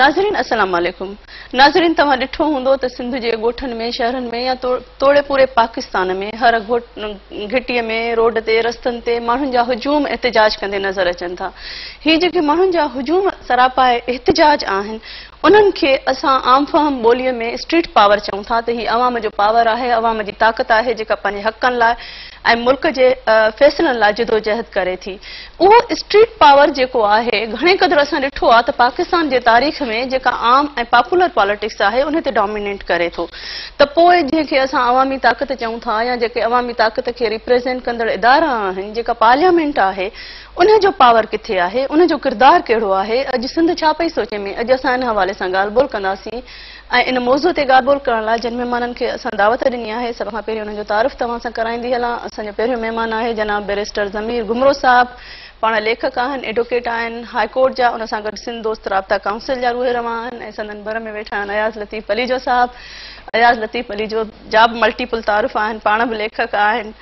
ناظرین السلام علیکم ناظرین تمہاں ڈٹھو ہوں دو تو سندھ جے گوٹھن میں شہرن میں یا توڑے پورے پاکستان میں ہر گھٹیے میں روڈ رستن تے مانن جا حجوم احتجاج کندے نظر اچن تھا ہی جگہ مانن جا حجوم سراپا احتجاج آہن उन्हनि खे असां आम फहम ॿोलीअ में स्ट्रीट पावर चऊं था त हीअ अवाम जो पावर आहे अवाम जी ताक़त आहे जेका पंहिंजे हक़नि लाइ ऐं मुल्क जे फैसलनि लाइ जदोजहद करे थी उहो स्ट्रीट पावर जेको आहे घणे क़दुरु असां ॾिठो आहे त पाकिस्तान जे तारीख़ में जेका आम ऐं पॉपुलर पॉलिटिक्स आहे उन ते डॉमिनेट करे थो त पोइ जंहिंखे असां अवामी ताक़त चऊं था या जेके अवामी ताक़त खे रिप्रेज़ेंट कंदड़ इदारा आहिनि जेका पार्लियामेंट आहे उन्हें जो पावर किथे आहे उन्हें जो किरदार कहिड़ो आहे अॼु सिंध छा पई सोचे में अॼु असां हिन हवाले सां ॻाल्हि ॿोल कंदासीं ऐं इन मौज़ू ते ॻाल्हि ॿोल करण लाइ जिन महिमाननि खे असां दावत ॾिनी आहे सभ खां पहिरीं हुननि जो तारीफ़ तव्हां सां कराईंदी हलां असांजो पहिरियों महिमान आहे जना बैरिस्टर ज़मीर गुमरो साहिबु पाण लेखक आहिनि एडवोकेट आहिनि हाईकोर्ट कोर्ट जा उन सां गॾु सिंध दोस्त राबता काउंसिल जा रूहे रवां आहिनि ऐं संदन भर में वेठा आहिनि अयाज़ लतीफ़ अली जो साहिबु अयाज़ लतीफ़ अली जो जा बि मल्टीपुल तारफ़ आहिनि पाण बि लेखक आहिनि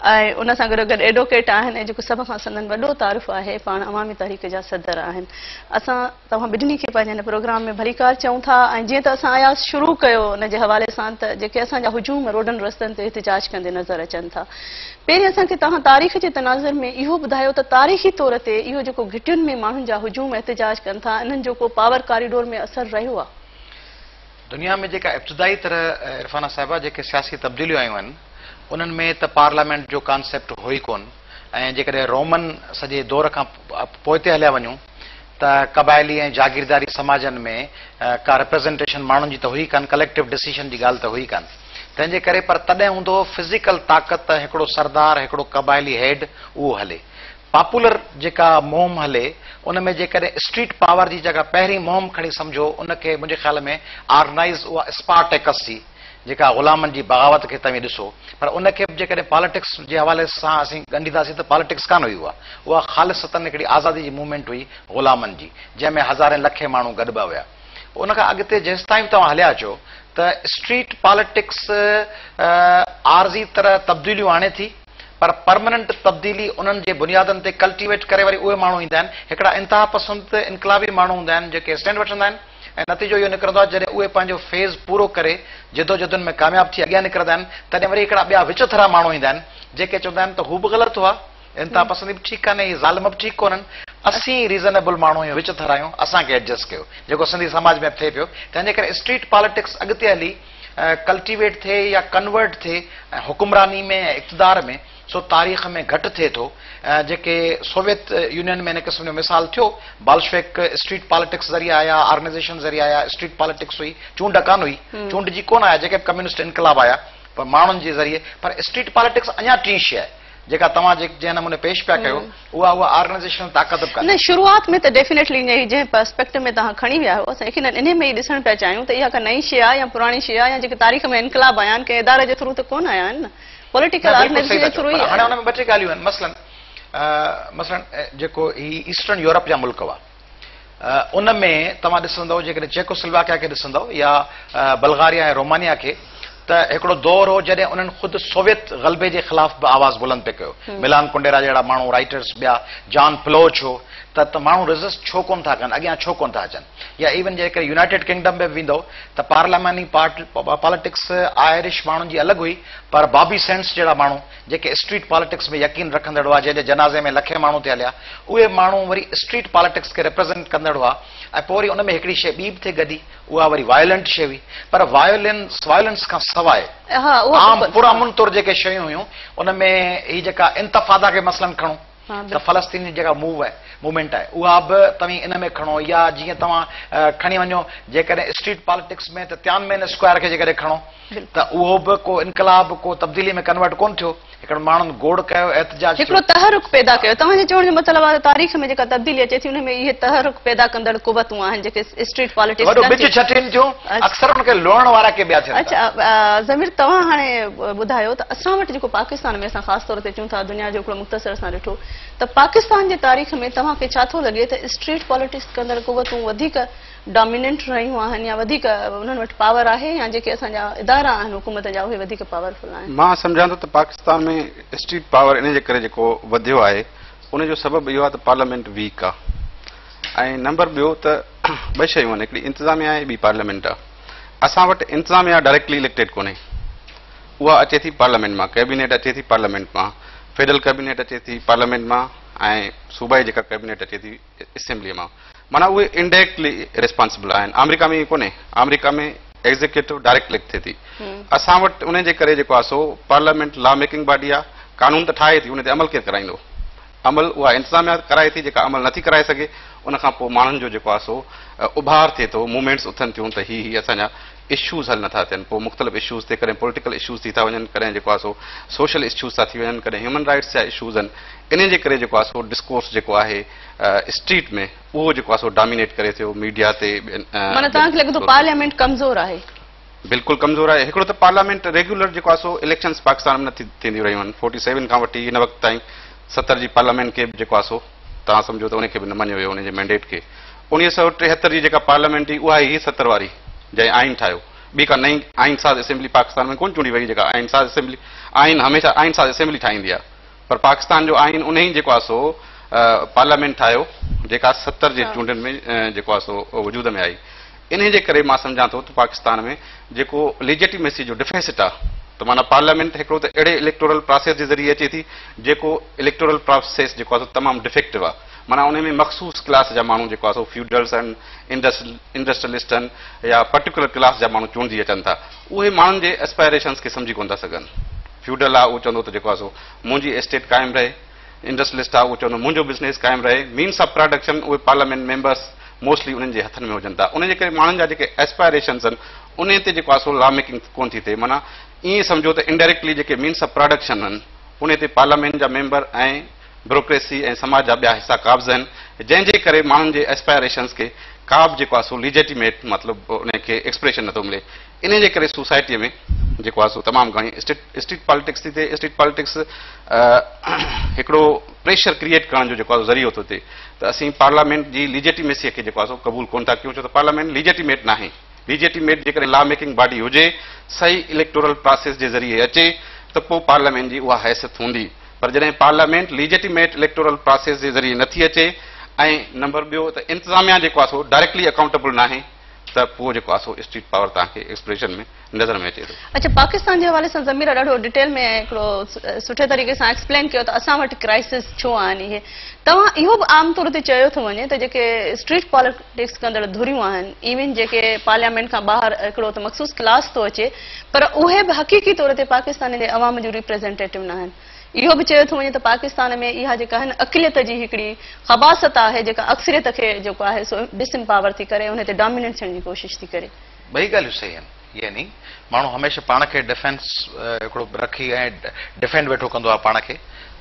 ऐं उन सां गॾु गॾु एडवोकेट आहिनि ऐं जेको सभ खां सदन वॾो तारीफ़ु आहे पाण अवामी तहरीक जा सदर आहिनि असां तव्हां ॿिन्ही खे पंहिंजे हिन प्रोग्राम में भलीकार चऊं था ऐं जीअं त असां आयास शुरू कयो हुनजे हवाले सां त जेके असांजा हुजूम रोडनि रस्तनि ते एतिजाज कंदे नज़र अचनि था पहिरीं असांखे तव्हां तारीख़ जे तनाज़र में इहो ॿुधायो त तारीख़ी तौर ते इहो जेको घिटियुनि में माण्हुनि जा हुजूम एतिजाज कनि था इन्हनि जो को पावर कॉरिडोर में असर रहियो आहे दुनिया में जेका आहिनि उन्हनि में त पार्लियामेंट जो कॉन्सेप्ट हो ई कोन ऐं जेकॾहिं रोमन सॼे दौर खां पोइ ते हलिया वञूं त क़बाइली ऐं जागीरदारी समाजनि में का रिप्रेज़ेंटेशन माण्हुनि जी त हुई कान कलेक्टिव डिसीशन जी ॻाल्हि त हुई कान तंहिंजे करे पर तॾहिं हूंदो फिज़िकल ताक़त हिकिड़ो सरदार हिकिड़ो क़बाइली हेड उहो हले पॉपुलर जेका मोहम हले उन में जेकॾहिं स्ट्रीट पावर जी जेका पहिरीं मोहम खणी सम्झो उनखे मुंहिंजे ख़्याल में ऑर्गनाइज़ उहा स्पाटैकस जी जेका ग़ुलामनि जी बग़ावत खे तव्हीं ॾिसो पर उनखे बि जेकॾहिं पॉलिटिक्स जे हवाले सां असीं ॻंढींदासीं त पॉलिटिक्स कान हुई उहा उहा ख़ालि हिकिड़ी आज़ादी जी मूवमेंट हुई ग़ुलामनि जी जंहिंमें हज़ारे लखे माण्हू गॾु बि हुआ उनखां अॻिते जेसि ताईं बि तव्हां हलिया अचो त स्ट्रीट पॉलिटिक्स आरज़ी तरह तब्दीलियूं आणे थी पर परमनेंट तब्दीली उन्हनि जे बुनियादनि ते कल्टीवेट करे वरी उहे माण्हू ईंदा आहिनि हिकिड़ा इंतिहा पसंदि इनकलाबी माण्हू हूंदा आहिनि जेके स्टैंड वठंदा आहिनि ऐं नतीजो इहो निकिरंदो आहे जॾहिं उहे पंहिंजो फेज़ पूरो करे जिदो जुदुनि में कामयाब थी अॻियां निकिरंदा आहिनि तॾहिं वरी हिकिड़ा ॿिया विच थरा माण्हू ईंदा आहिनि जेके चवंदा आहिनि त हू बि ग़लति हुआ इनता पसंदि बि ठीकु कान्हे ही ज़ाल बि ठीकु कोन्हनि असीं रीज़नेबल माण्हू आहियूं विच था आहियूं असांखे एडजस्ट कयो जेको सिंधी समाज में थिए पियो तंहिंजे करे स्ट्रीट पॉलिटिक्स अॻिते हली कल्टीवेट थिए या कन्वर्ट थिए हुकुमरानी में इक़्तदार में सो तारीख़ में घटि थिए थो जेके सोवियत यूनियन में हिन क़िस्म जो मिसाल थियो बालशेक स्ट्रीट पॉलिटिक्स ज़रिया आया ऑर्गनाइज़ेशन ज़रिया आया स्ट्रीट पॉलिटिक्स हुई चूंड कान हुई चूंड जी कोन आया जेके कम्युनिस्ट इनकलाब आया पर माण्हुनि जे ज़रिए पर स्ट्रीट पॉलिटिक्स अञा टी शइ आहे जेका तव्हां जे जंहिं नमूने पेश पिया कयो उहा उहा ऑर्गनाइज़ेशन ताक़त कर न शुरूआत में त डेफिनेटली ईअं ई जंहिं परस्पेक्टि में तव्हां खणी विया आहियो असां यकीन इन में ई ॾिसण पिया चाहियूं त इहा का नई शइ आहे या पुराणी शइ आहे या जेके तारीख़ में इनकलाब आया आहिनि कंहिं इदारे जे थ्रू त कोन आया आहिनि न पोलिटिकल ॿ टे ॻाल्हियूं आहिनि मसलन मसलन जेको ही ईस्टर्न यूरोप जा मुल्क हुआ उन में तव्हां ॾिसंदव जेकॾहिं चेको सिल्वाकिया खे ॾिसंदव या बलगारिया ऐं रोमानिया खे त हिकिड़ो दौरु हो जॾहिं उन्हनि ख़ुदि सोवियत ग़लबे जे ख़िलाफ़ बि आवाज़ु बुलंद पियो कयो मिलान कुंडेरा जहिड़ा माण्हू राइटर्स ॿिया जान फ्लोच हो त त माण्हू रिज़िस्ट छो कोन था कनि अॻियां छो कोन था अचनि या इवन जेकर यूनाइटेड किंगडम में वेंदो त पार्लियामानी पार्ट पॉलिटिक्स आयरिश माण्हुनि जी अलॻि हुई पर बॉबी सेंस जहिड़ा माण्हू जेके स्ट्रीट पॉलिटिक्स में यकीन रखंदड़ हुआ जंहिंजे जनाज़े में लखे माण्हू थियल हलिया उहे माण्हू वरी स्ट्रीट पॉलिटिक्स खे रिप्रेज़ेंट कंदड़ हुआ ऐं पोइ वरी उन में हिकिड़ी शइ ॿी बि थिए गॾी उहा वरी वायोलेंट शइ हुई पर वायोलेंस वायोलेंस खां सवाइ पुरामुन तौरु जेके शयूं हुयूं उनमें हीअ जेका इंतफ़ादा खे मसलनि खणूं त फलस्तीनी जेका मूव आहे मूवमेंट आहे उहा बि तव्हीं इन में खणो या जीअं तव्हां खणी वञो जेकॾहिं उहो बि को इनकलाब तब्दीली में कन्वर्ट कोन थियो हिकिड़ो तहरुक पैदा कयो तव्हांजे चवण जो मतिलबु तारीख़ में जेका तब्दीली अचे थी उनमें इहे तहरुक पैदा कंदड़ कुवतूं आहिनि हाणे ॿुधायो त असां वटि जेको पाकिस्तान में असां ख़ासि तौर ते अचूं था दुनिया जो मुख़्तसिर असां ॾिठो त पाकिस्तान जी तारीख़ में तव्हांखे छा थो लॻे त स्ट्रीट पॉलिटिक्स कंदड़ वधीक डॉमिनेंट रहियूं आहिनि या वधीक उन्हनि वटि पावर आहे या जेके असांजा इदारा आहिनि हुकूमत जा उहे वधीक पावरफुल आहिनि मां सम्झा थो त पाकिस्तान में स्ट्रीट पावर इन जे करे जेको वधियो आहे उनजो सबबु इहो आहे त पार्लियामेंट वीक आहे ऐं नंबर ॿियो त ॿ शयूं आहिनि हिकिड़ी इंतिज़ामिया ऐं ॿी पार्लियामेंट आहे असां वटि इंतिज़ामिया डायरेक्टली इलेक्टेड कोन्हे उहा अचे थी पार्लियामेंट मां कैबिनेट अचे थी पार्लियामेंट मां फेडरल कैबिनेट अचे थी पार्लियामेंट मां ऐं सूबाई जेका कैबिनेट अचे थी असेंबली मां माना उहे इनडायरेक्टली रिस्पॉन्सिबल आहिनि अमेरिका में ईअं कोन्हे अमेरिका में एग्ज़ीक्यूटिव डायरेक्ट लेक्ट थिए थी असां वटि उनजे करे जेको आहे सो पार्लियामेंट लॉ मेकिंग बॉडी आहे कानून त ठाहे थी उन ते अमल केरु कराईंदो अमल उहा इंतिज़ामिया कराए थी जेका अमल नथी कराए सघे उनखां पोइ माण्हुनि जो जेको आहे सो उभार थिए थो मूवमेंट्स उथनि थियूं त हीअ ई असांजा इशूज़ हल नथा थियनि पोइ मुख़्तलिफ़ इशूज़ ते कॾहिं पोलिटिकल इशूज़ थी था वञनि कॾहिं जेको आहे सो सोशल इशूज़ था थी वञनि कॾहिं ह्यूमन राइट्स जा इशूज़ आहिनि इन जे करे जेको आहे सो डिस्कोर्स जेको आहे स्ट्रीट में उहो जेको आहे सो डॉमिनेट करे थियो मीडिया ते पार्लियामेंट कमज़ोर आहे बिल्कुलु कमज़ोर आहे हिकिड़ो त पार्लियामेंट रेगुलर जेको आहे सो इलेक्शन पाकिस्तान में नथी थींदियूं रहियूं आहिनि फोर्टी सेवन खां वठी हिन वक़्तु ताईं सतरि जी पार्लियामेंट खे बि जेको आहे सो तव्हां सम्झो त उनखे बि न मञियो वियो हुनजे मैंडेट खे उणिवीह सौ टेहतरि जी जेका पार्लियामेंट हुई उहा ई सतरि वारी जंहिं आइन ठाहियो ॿी का नई आइन साज़ असेंबली पाकिस्तान में कोन चूंडी वई जेका आइन साज़ असेंबली आइन हमेशह आइन साज़ असेंबली ठाहींदी आहे पर पाकिस्तान जो आइन उन ई जेको आहे सो पार्लियामेंट ठाहियो जेका सतरि जे चूंडियुनि में जेको आहे सो वजूद में आई इन जे करे मां सम्झां थो त पाकिस्तान में जेको लिजेटिमेसी जो डिफेसिट आहे त माना पार्लियामेंट हिकिड़ो त अहिड़े इलेक्टोरल प्रोसेस जे ज़रिए अचे थी जेको इलेक्टोरल प्रोसेस जेको आहे तमामु डिफेक्टिव आहे माना उन में मखसूस क्लास जा माण्हू जेको आहे सो फ्यूडल्स आहिनि इंडस इंडस्ट्रियलिस्ट आहिनि या पर्टिकुलर क्लास जा माण्हू चूंडजी अचनि था उहे माण्हुनि जे एस्पायरेशन्स खे सम्झी कोन था सघनि फ्यूडल आहे उहो चवंदो त जेको आहे सो मुंहिंजी एस्टेट क़ाइमु रहे इंडस्ट्रियलिस्ट आहे उहो चवंदो मुंहिंजो बिज़नेस क़ाइमु रहे मीन्स ऑफ प्रोडक्शन उहे पार्लियामेंट मेंबर्स मोस्टली उन्हनि जे हथनि में हुजनि था उनजे करे माण्हुनि जा जेके एस्पायरेशन्स आहिनि उन ते जेको आहे सो लॉ मेकिंग कोन थी थिए माना ईअं सम्झो त इनडायरेक्टली जेके मीन्स ऑफ प्रोडक्शन आहिनि उन ते पार्लियामेंट जा मेंबर ऐं ब्रोक्रेसी ऐं समाज जा ॿिया हिसा क़ाब्ज़ आहिनि जंहिंजे करे माण्हुनि जे एस्पायरेशन्स खे का बि जेको आहे सो लिजेटिमेट मतिलबु उनखे एक्सप्रेशन नथो मिले इन जे करे सोसाइटीअ में जेको आहे सो तमामु घणी स्टेट स्ट्रीट पॉलिटिक्स थी थिए स्ट्रीट पॉलिटिक्स हिकिड़ो प्रेशर क्रिएट करण जो जेको आहे ज़रियो थो थिए त असीं पार्लियामेंट जी लिजेटिमेसीअ खे जेको आहे सो क़बूल कोन था कयूं छो त पार्लियामेंट लिजेटिमेट नाहे लीजेटीमेट जे करे लॉ मेकिंग बॉडी हुजे सही इलेक्टोरल प्रोसेस जे ज़रिए अचे त पोइ पार्लियामेंट जी उहा हैसियत हूंदी पर जॾहिं पार्लियामेंट लीजेटीमेट इलेक्टोरल प्रोसेस जे ज़रिए नथी अचे ऐं नंबर ॿियो त इंतिज़ामिया जेको आहे सो डायरेक्टली अकाउंटेबल नाहे त पोइ जेको आहे सो स्ट्रीट पावर तव्हांखे एक्सप्रेशन में नज़र में अचे थो अच्छा पाकिस्तान जे हवाले सां ज़मीर ॾाढो डिटेल में हिकिड़ो सुठे तरीक़े सां एक्सप्लेन कयो त असां वटि क्राइसिस छो आहिनि इहे तव्हां इहो बि आमतौर ते चयो थो वञे त जेके स्ट्रीट पॉलिटिक्स कंदड़ धुरियूं आहिनि इवन जेके पार्लियामेंट खां ॿाहिरि हिकिड़ो त मखसूस क्लास थो अचे पर उहे बि हक़ीक़ी तौर ते पाकिस्तान जे अवाम जूं रिप्रेज़ेंटेटिव न आहिनि इहो बि चयो थो वञे त पाकिस्तान में इहा जेका आहे न जी हिकिड़ी ख़बासत आहे जेका अक्सरियत खे जेको आहे सो कोशिशि थी करे ॿई ॻाल्हियूं सही आहिनि इहे नी माण्हू हमेशह पाण खे डिफेंस हिकिड़ो रखी ऐं डिफेंड वेठो कंदो आहे पाण खे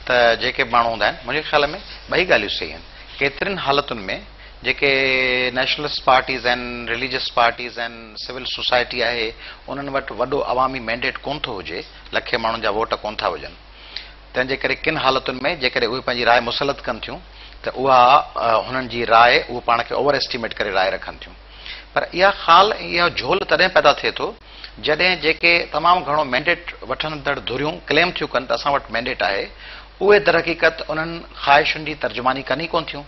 त जेके माण्हू हूंदा आहिनि मुंहिंजे ख़्याल में ॿई ॻाल्हियूं सही आहिनि केतिरनि हालतुनि में जेके नेशनलिस्ट पार्टीज़ आहिनि रिलीजियस पार्टीज़ आहिनि सिविल सोसाइटी आहे उन्हनि वटि वॾो अवामी मैंडेट कोन थो हुजे लखे माण्हुनि जा वोट कोन था हुजनि तंहिंजे करे किन हालतुनि में जेकॾहिं उहे पंहिंजी राय मुसलत कनि थियूं त उहा हुननि जी राय उहो पाण खे ओवर ओवरएस्टीमेट करे राय रखनि थियूं पर इहा ख़ाल इहा झोल तॾहिं पैदा थिए थो जॾहिं जेके तमामु घणो मैंडेट वठंदड़ धुरियूं क्लेम थियूं कनि त असां वटि मैंडेट आहे उहे तरक़ीक़त उन्हनि ख़्वाहिशुनि जी तर्जमानी कन कोन थियूं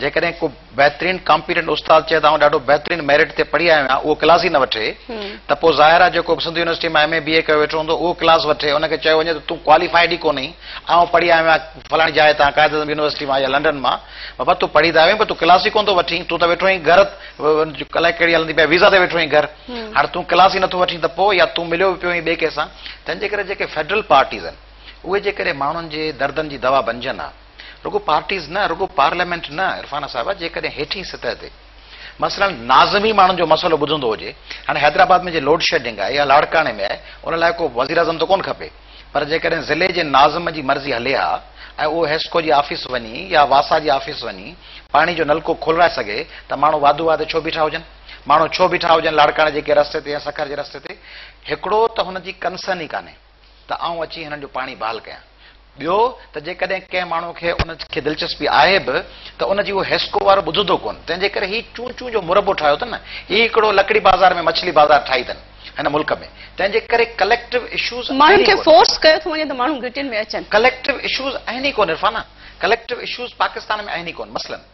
जेकॾहिं को बहितरीन कॉम्पिटेटिव उस्ताद चए त ऐं ॾाढो बहितरीन मेरिट ते पढ़ी आयो आहियां उहो क्लास ई न वठे त पोइ ज़ाहिर आहे जेको सिंधी यूनिवर्सिटी मां एम ए बी ए कयो वेठो हूंदो उहो क्लास वठे हुनखे चयो वञे त तूं क्वालिफाइड ई कोन्हे आई ऐं पढ़ी आयो आहियां फलाणी जाइ तव्हां क़ाइद यूनिवर्सिटी मां या लंडन मां बाबा तूं पढ़ी त आयो पर तूं क्लास ई कोन थो वठी तूं त वेठो ई घर कलाक कहिड़ी हलंदी पिया वीज़ा ते वेठो ई घर हाणे तूं क्लास ई नथो वठी त पोइ या तूं मिलियो बि पियो ई ॿिए कंहिंसां तंहिंजे करे जेके फेडरल पार्टीज़ आहिनि उहे जे करे माण्हुनि जे दर्दनि जी दवा बणजनि हा रुगो पार्टीज़ न रुगो पार्लियामेंट न इरफाना साहिबा जेकॾहिं हेठी सतह ते मसलनि नाज़मी माण्हुनि जो मसालो ॿुधंदो हुजे हाणे हैदराबाद में जे लोड शेडिंग आहे या लाड़काणे में आहे उन लाइ को वज़ीर आज़म त कोन खपे पर जेकॾहिं ज़िले जे नाज़म जी मर्ज़ी हले हा ऐं उहो हैसको जी ऑफ़िस वञी या वासा जी ऑफ़िस वञी पाणी जो नलको खोलाए सघे त माण्हू वाधू वाद छो बीठा हुजनि माण्हू छो बीठा हुजनि लाड़काणे जेके रस्ते ते या सखर जे रस्ते ते हिकिड़ो त हुनजी कंसर्न ई कान्हे त आउं अची हिननि जो पाणी बहाल कयां ॿियो त जेकॾहिं कंहिं माण्हू खे उनखे दिलचस्पी आहे बि त उनजी उहो हैस्को वारो ॿुधंदो कोन तंहिंजे करे हीउ चूं चूं जो मुरबो ठाहियो अथनि न हीउ हिकिड़ो लकड़ी बाज़ार में मछली बाज़ार ठाही अथनि हिन मुल्क में तंहिंजे करे कलेक्टिव इशूज़ में कलेक्टिव इशूज़ आहिनि ई कोन इरफाना कलेक्टिव इशूज़ पाकिस्तान में आहिनि ई कोन मसलनि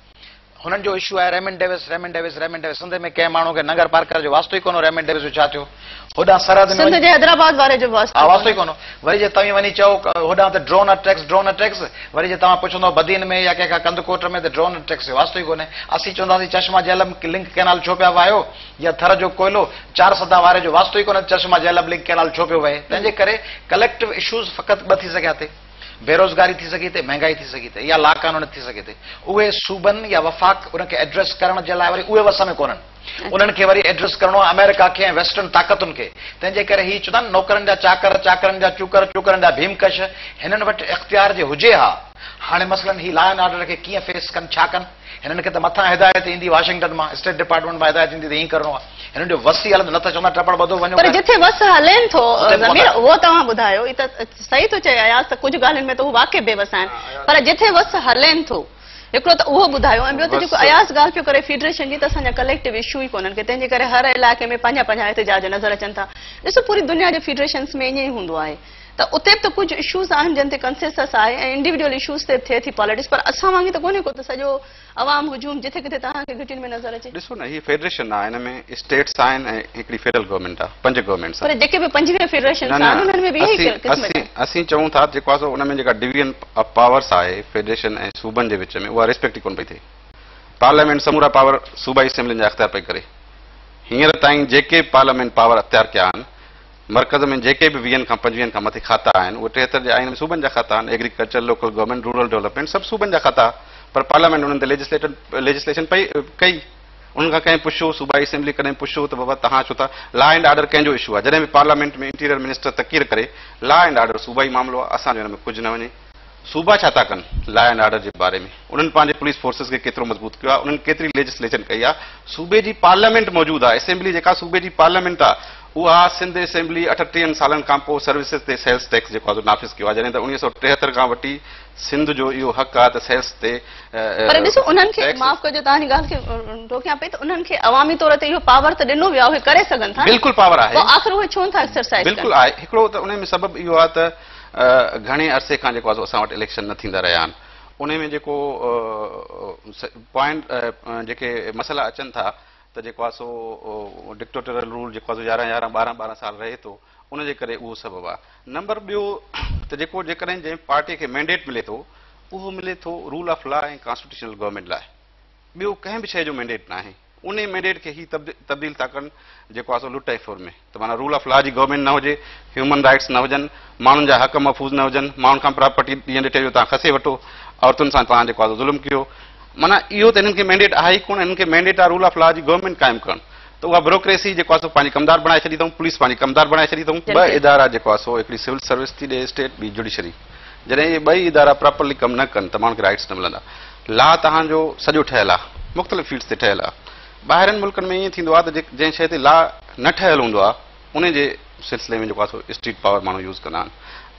हुननि जो इशू है Raymond Davis Raymond Davis Raymond Davis Sindh में कें माण्हू के नगर पार कर जो वास्तो ई कोन रेमन डेविस जो छा थियो होॾां सरहद जो वास्तो हा ड्रोन अटैक्स ड्रोन अटैक्स वरी जो तुम पुछंदो बदीन में या कंका कंदकोट में तो ड्रोन अटैक्स वास्तव ही ई कोन्हे असीं चश्मा जैलम लिंक कैनल छो पिया वायो या थर जो कोयलो चार सदा वारे जो वास्तो ई कोन चश्मा जैलम लिंक कैनाल छो पो वे तंहिंजे कलेक्टिव इशूज़ फकत ॿ थी सघिया बेरोज़गारी थी सघे थी महांगाई थी सघे थी या लाकानून थी सघे थी उहे सूबनि या वफ़ाक़ उनखे एड्रेस करण जे लाइ वरी उहे वस में कोन्हनि उन्हनि खे वरी एड्रेस करिणो आहे अमेरिका खे ऐं वेस्टर्न ताक़तुनि खे तंहिंजे करे हीउ चवंदा नौकरनि जा चाकर चाकरनि जा चूकर चूकरनि जा भीमकश हिननि वटि इख़्तियार जे हुजे हा हाणे मसलनि लाइन ऑर्डर खे कीअं फेस कनि छा कनि हिननि खे त मथां हिदायत ईंदी वॉशिंगटन मां स्टेट डिपार्टमेंट मां हिदायत ईंदी त हीअं करिणो आहे हिननि जो वस ई हलंदो न त चवंदा टपो वञो तव्हां हिकिड़ो त उहो ॿुधायो ऐं ॿियो त जेको अयाज़ ॻाल्हि पियो करे फेडरेशन जी त असांजा कलेक्टिव इशू ई कोन्हनि खे तंहिंजे करे हर इलाइक़े में पंहिंजा पंहिंजा एतिजाज नज़र अचनि था ॾिसो पूरी दुनिया जे फेडरेशन्स में ईअं ई हूंदो आहे त उते बि त कुझु इशूज़ आहिनि जिन ते कंसेंसस आहे ऐं इंडिविजुअल इशूज़ ते थिए थी पॉलिटिक्स पर असां वांगुरु त कोन्हे को त सॼो नज़र अचे ॾिसो न हीअ फेडरेशन आहे हिन में स्टेट्स आहिनि ऐं हिकिड़ी फेडरल गवर्नमेंट आहे पंज गवर्नमेंट्स जेके बि पंजवीह असीं चऊं था जेको आहे उनमें जेका डिवीज़न ऑफ पावर्स आहे फेडरेशन ऐं सूबनि जे विच में उहा रिस्पेक्ट ई कोन पई थिए पार्लियामेंट समूरा पावर सूबाई असेंबलिनि जा अख़्तियार पई करे हींअर ताईं जेके पार्लियामेंट पावर अख़्तियार कया आहिनि मर्कज़ में जेके बि वीहनि खां पंजवीहनि खां मथे खाता आहिनि उहे टेहतरि जा आहिनि सूबनि जा खाता आहिनि agriculture local government rural development सभु सूबनि जा खाता पर पार्लियामेंट उन्होंने ते लेजिस्लेटन लेजिस्लेशन पई कई उनखां कंहिं पुछियो सूबाई असेंबली कॾहिं पुछियो त तो बाबा तव्हां छो था लॉ एंड ऑर्डर कंहिंजो इशू आहे जॾहिं बि पार्लियामेंट में इंटीरियर मिनिस्टर तकीर करे लॉ एंड ऑर्डर सूबाई मामिलो आहे असांजो हिन में कुझु न वञे सूबा छा था कनि लॉ एंड ऑर्डर जे बारे में उन्हनि पंहिंजे पुलिस फोर्सिस खे केतिरो मज़बूत कयो आहे उन्हनि केतिरी लेजिस्लेशन कई आहे सूबे जी पार्लियामेंट मौजूदु आहे असेंबली जेका सूबे जी पार्लियामेंट आहे उहा सिंध असेंबली अठटीहनि सालनि खां पोइ सर्विसिस ते सेल्स टैक्स जेको आहे नाफ़िज़ कयो आहे जॾहिं त उणिवीह सौ टेहतरि खां वठी सिंध जो इहो हक़ आहे त सेल्स ते ॾिनो वियो आहे हिकिड़ो त उन में सबबु इहो आहे त घणे अर्से खां जेको आहे असां वटि इलेक्शन न थींदा रहिया आहिनि उनमें जेको पॉइंट जेके मसइला अचनि था त जेको आहे सो डिक्टोटरल रूल जेको आहे सो यारहं यारहं ॿारहं ॿारहं साल रहे थो उनजे करे उहो सबबु आहे नंबर ॿियो त जेको जेकॾहिं जंहिं पार्टीअ खे मैंडेट मिले थो उहो मिले थो रूल ऑफ लॉ ऐं कॉन्स्टिट्यूशनल गवर्नमेंट लाइ ॿियो कंहिं बि शइ जो मैंडेट न आहे उन मैंडेट खे ई तब्दी तब्दील था कनि जेको आहे सो लुटए फुर में त माना रूल ऑफ लॉ जी गवर्नमेंट न हुजे ह्यूमन राइट्स न हुजनि माण्हुनि जा हक़ महफ़ूज़ न हुजनि माण्हुनि खां प्रॉपर्टी ॾींहं ॾिठे जो तव्हां खसे वठो औरतुनि सां तव्हां जेको आहे ज़ुल्म कयो माना इहो त हिननि खे मैंडेट आहे ई कोन हिननि खे मैंडेट आहे रूल ऑफ लॉ जी गवर्नमेंट क़ाइमु कनि त उहा ब्रोक्रेसी जेको आहे सो पंहिंजी कमदार बणाए छॾी अथऊं पुलिस पंहिंजी कमदार बणाए छॾी अथऊं ॿ इदारा जेको आहे सो हिकिड़ी सिविल सर्विस थी ॾिए स्टेट ॿी जुडिशरी जॾहिं इहे ॿई इदारा प्रॉपरली कमु न कनि त माण्हुनि खे राइट्स न मिलंदा ला तव्हांजो सॼो ठहियलु आहे मुख़्तलिफ़ फील्ड्स ते ठहियलु आहे ॿाहिरनि मुल्कनि में ईअं थींदो आहे त जंहिं शइ ते ला न ठहियलु हूंदो आहे सिलसिले में जेको आहे सो स्ट्रीट पावर माण्हू यूज़ कंदा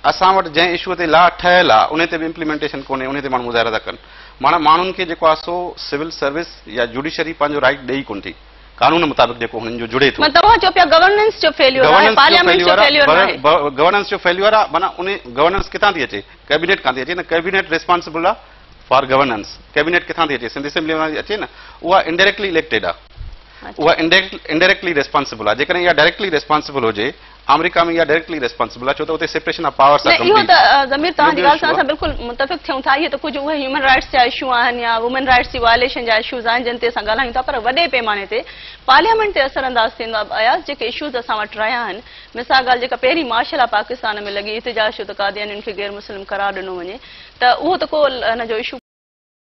असां वटि जंहिं इशूअ ते ला ठहियल आहे उन ते बि इम्प्लीमेंटेशन कोन्हे उन ते माण्हू मुज़ाहिरा था कनि माना माण्हुनि खे जेको आहे सो सिविल सर्विस या जुडिशरी पंहिंजो राइट ॾेई कोन थी कानून मुताबिक़ जेको हुननि जो जुड़े थो गवर्नेंस जो फेल्यूर आहे माना उन गवर्नेंस किथां थी अचे कैबिनेट खां थी अचे न कैबिनेट रिस्पॉन्सिबल आहे फॉर गवर्नेंस कैबिनेट किथां थी अचे सिंधी असेंबली अचे न उहा इंडायरेक्टली इलेक्टेड आहे जेकॾहिं मुतफ़िक़ थियूं था इहे त कुझु उहे ह्यूमन राइट्स जा इशू आहिनि या वुमेन राइट्स जी वायलेशन जा इशूज़ आहिनि जिन ते असां ॻाल्हायूं था पर वॾे पैमाने ते पार्लियामेंट ते असर अंदाज़ थींदा आया जेके इशूज़ असां वटि रहिया आहिनि मिसाल ॻाल्हि जेका पहिरीं माशला पाकिस्तान में लॻी इतिजाशो तादी ग़ैर मुस्लिम करार ॾिनो वञे त उहो त को हिन जो इशू